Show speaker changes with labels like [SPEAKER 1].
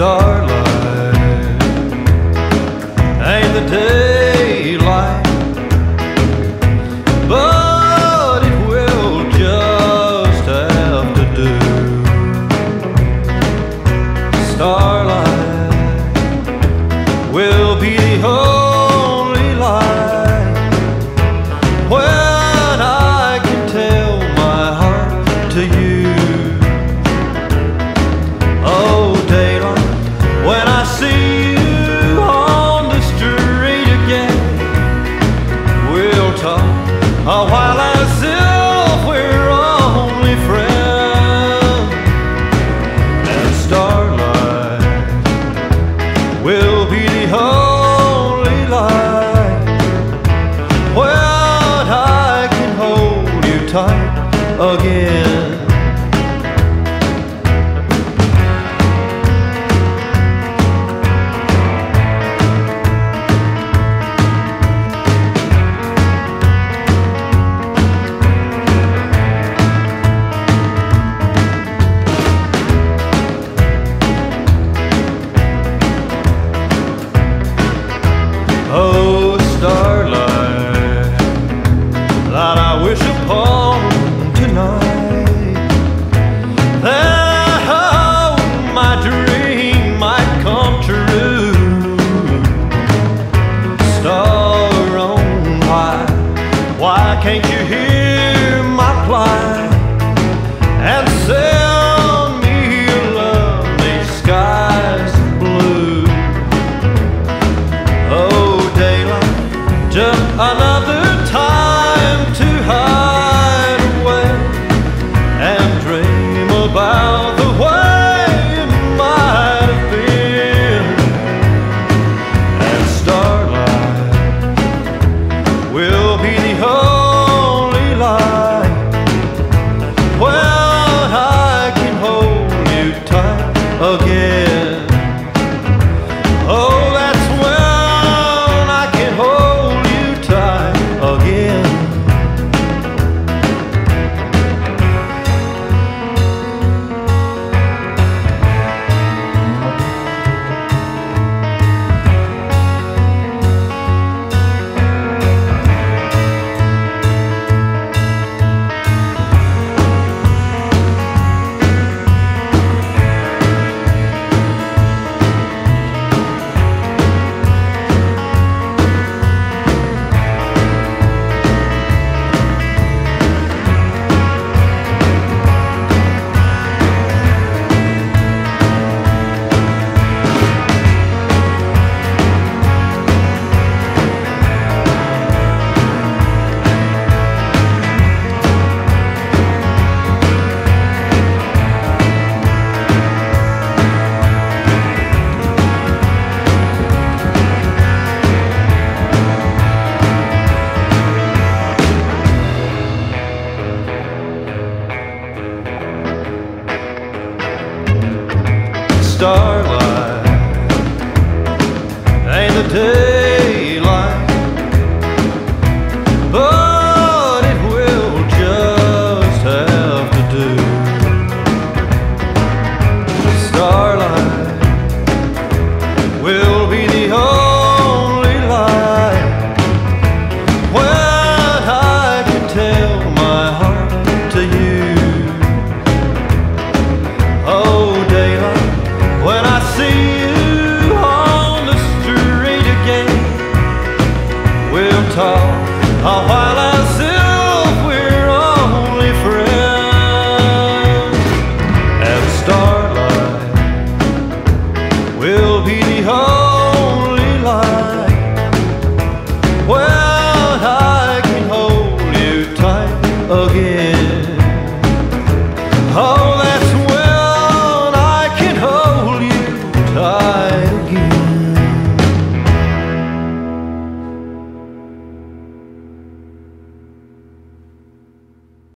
[SPEAKER 1] starlight and the daylight, but it will just have to do. Star home tonight. That my dream might come true. Star on high, why can't you? today.